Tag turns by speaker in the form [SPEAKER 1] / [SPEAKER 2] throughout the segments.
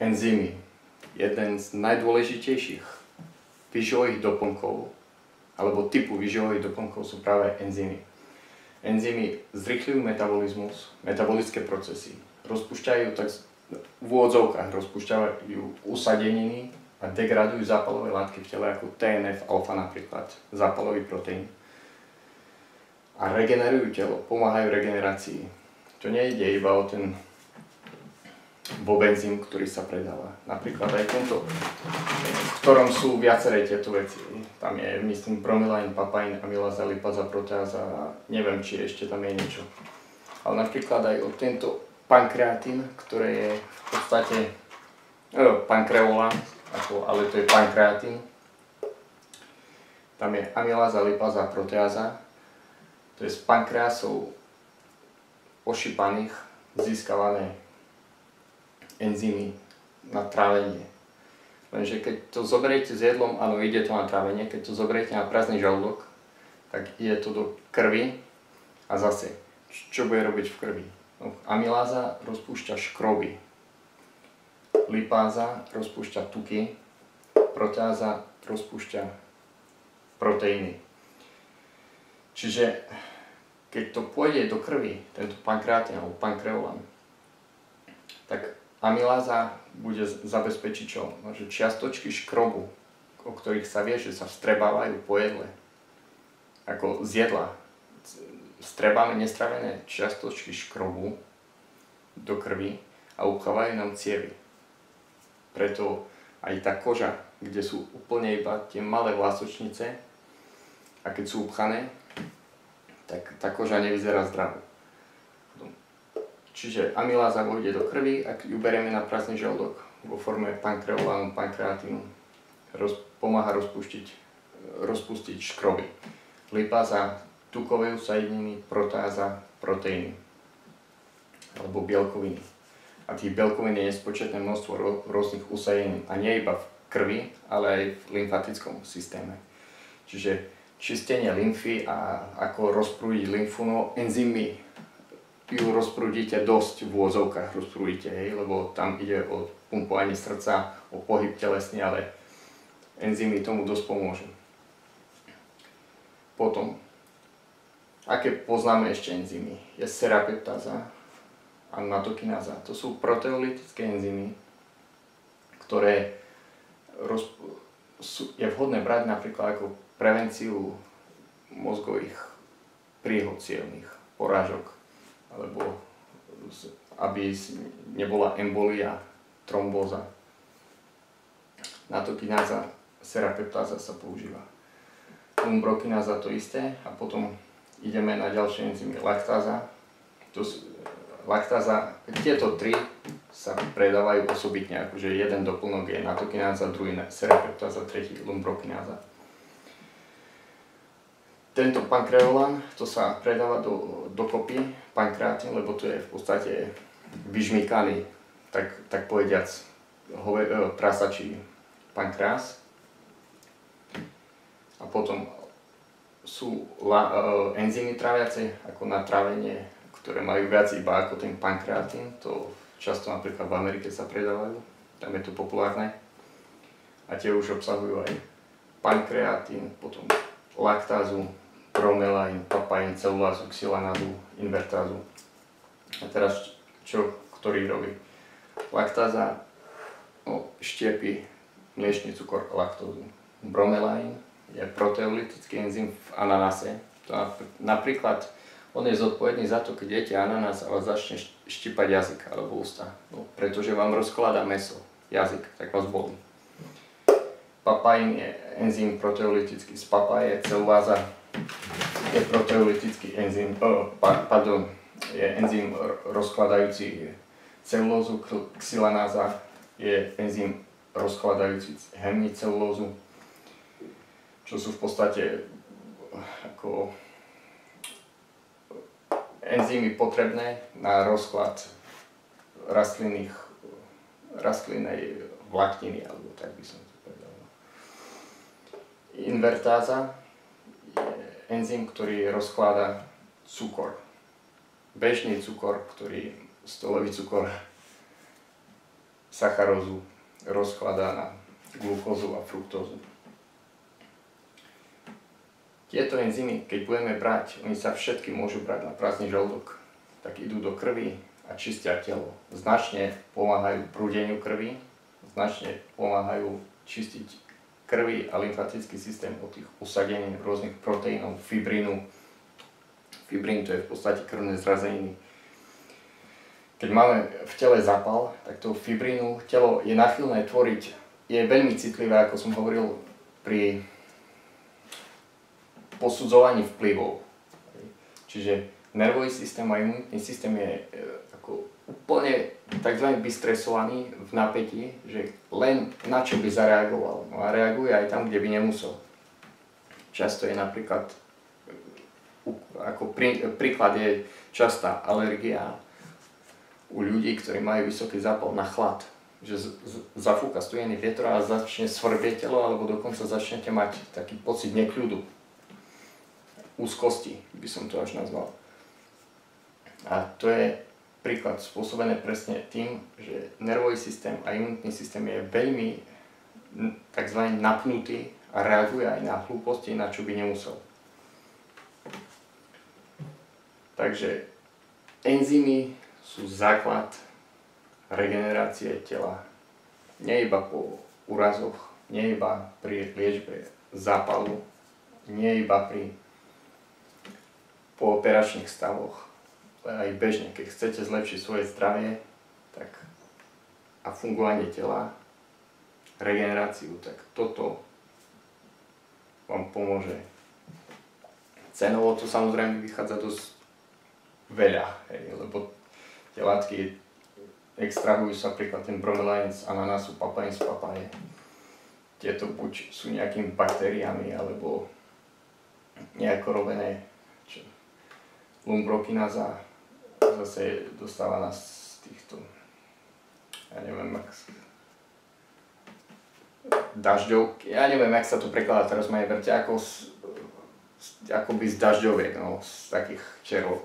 [SPEAKER 1] enzymy. Jeden z najdôležitejších výživových doplnkov alebo typu výživových doplnkov sú práve enzymy. Enzymy zrychľujú metabolizmus, metabolické procesy, rozpúšťajú tak v úvodzovkách rozpúšťajú usadeniny a degradujú zápalové látky v tele ako TNF, alfa napríklad, zápalový proteín. A regenerujú telo, pomáhajú regenerácii. To nejde iba o ten bobenzym, ktorý sa predáva. Napríklad aj tento, v ktorom sú viaceré tieto veci. Tam je, myslím, bromelain, papain, amylaza, lipaza, proteaza a neviem, či ešte tam je niečo. Ale napríklad aj o tento pankreatín, ktoré je v podstate no, pankreola, ako, ale to je pankreatín. Tam je amylaza, lipaza, proteaza. To je z pankreasov ošípaných získavané enzymy na trávenie. Lenže keď to zoberiete s jedlom, áno, ide to na trávenie, keď to zoberiete na prázdny žalúdok, tak ide to do krvi a zase, čo bude robiť v krvi? No, amyláza rozpúšťa škroby, lipáza rozpúšťa tuky, proteáza rozpúšťa proteíny. Čiže keď to pôjde do krvi, tento pankreatín alebo pankreolán, tak amyláza bude zabezpečiť čo? Že čiastočky škrobu, o ktorých sa vie, že sa vstrebávajú po jedle, ako z jedla, vstrebáme nestravené čiastočky škrobu do krvi a upchávajú nám cievy. Preto aj tá koža, kde sú úplne iba tie malé vlasočnice a keď sú upchané, tak tá koža nevyzerá zdravo. Čiže amyláza vojde do krvi, ak ju berieme na prázdny žalúdok vo forme pankreolánu, pankreatínu, roz, pomáha rozpustiť, rozpustiť škroby. Lipáza, tukové usadeniny, protáza, proteíny alebo bielkoviny. A tých bielkovín je nespočetné množstvo rôznych usadenín a nie iba v krvi, ale aj v lymfatickom systéme. Čiže čistenie lymfy a ako rozprúdiť lymfu, no enzymy ju rozprúdite dosť v úvozovkách rozprúdite, hej, lebo tam ide o pumpovanie srdca, o pohyb telesný, ale enzymy tomu dosť pomôžu. Potom, aké poznáme ešte enzymy? Je serapeptáza a natokináza. To sú proteolytické enzymy, ktoré roz, sú, je vhodné brať napríklad ako prevenciu mozgových príhod cievných, porážok alebo aby nebola embolia, trombóza. Na to kináza, serapeptáza sa používa. Umbrokináza to isté a potom ideme na ďalšie enzymy. Laktáza, to, laktáza, tieto tri sa predávajú osobitne, akože jeden doplnok je natokináza, druhý serapeptáza, tretí lumbrokináza. Tento pankreolán, to sa predáva do, dokopy, pankreatín, lebo to je v podstate vyžmýkaný, tak, tak povediac, hove, e, prasačí pankreas. A potom sú la, uh, enzymy tráviace, ako na trávenie, ktoré majú viac iba ako ten pankreatín, to často napríklad v Amerike sa predávajú, tam je to populárne. A tie už obsahujú aj pankreatín, potom laktázu, bromelain, papain, celulázu, xylanázu, invertázu. A teraz čo ktorý robí? Laktáza no, štiepi mliečný cukor laktózu. Bromelain je proteolytický enzym v ananase. To napríklad on je zodpovedný za to, keď jete ananás a vás začne štipať jazyk alebo ústa. No, pretože vám rozkladá meso, jazyk, tak vás bolí. Papain je enzym proteolytický z papaje, celuláza je proteolytický enzym, pardon, je enzym rozkladajúci celulózu, xylanáza je enzym rozkladajúci hemicelulózu, čo sú v podstate ako enzymy potrebné na rozklad rastlinných, rastlinnej vlákniny, alebo tak by som to povedal. Invertáza enzym, ktorý rozkladá cukor. Bežný cukor, ktorý, stolový cukor, sacharózu rozkladá na glukózu a fruktózu. Tieto enzymy, keď budeme brať, oni sa všetky môžu brať na prázdny žalúdok, tak idú do krvi a čistia telo. Značne pomáhajú prúdeniu krvi, značne pomáhajú čistiť krvi a lymfatický systém od tých usadení rôznych proteínov, fibrínu. Fibrín to je v podstate krvné zrazeniny. Keď máme v tele zapal, tak to fibrínu telo je nachylné tvoriť, je veľmi citlivé, ako som hovoril pri posudzovaní vplyvov. Čiže nervový systém a imunitný systém je e, ako úplne tzv. vystresovaný v napätí, že len na čo by zareagoval. No a reaguje aj tam, kde by nemusel. Často je napríklad, ako prí, príklad je častá alergia u ľudí, ktorí majú vysoký zápal na chlad. Že z, z, zafúka studený vietor a začne svrbieť telo, alebo dokonca začnete mať taký pocit nekľudu úzkosti, by som to až nazval. A to je príklad spôsobené presne tým, že nervový systém a imunitný systém je veľmi tzv. napnutý a reaguje aj na hlúposti, na čo by nemusel. Takže enzymy sú základ regenerácie tela. Nie iba po úrazoch, nie iba pri liečbe zápalu, nie iba pri po operačných stavoch, aj bežne, keď chcete zlepšiť svoje zdravie tak a fungovanie tela, regeneráciu, tak toto vám pomôže. Cenovo to samozrejme vychádza dosť veľa, hej, lebo tie látky extrahujú sa napríklad ten bromelain z ananásu, papajín z papaje. Tieto buď sú nejakými baktériami, alebo nejako robené Zase dostáva nás z týchto, ja neviem, ak dažďov, ja neviem, jak sa to prekladá teraz moje verte, ako, z, by z dažďoviek, no, z takých čerov.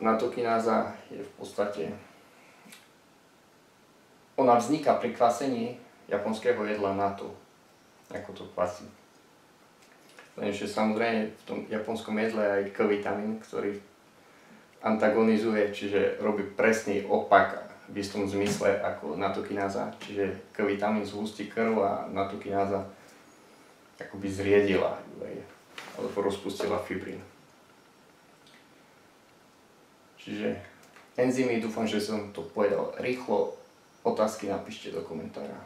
[SPEAKER 1] Natokináza je v podstate, ona vzniká pri kvasení japonského jedla NATO, ako to kvasí. Lenže samozrejme v tom japonskom jedle je aj K-vitamín, ktorý antagonizuje, čiže robí presný opak v istom zmysle ako natokináza. Čiže K-vitamín zhustí krv a natokináza akoby zriedila alebo rozpustila fibrín. Čiže enzymy, dúfam, že som to povedal rýchlo. Otázky napíšte do komentára.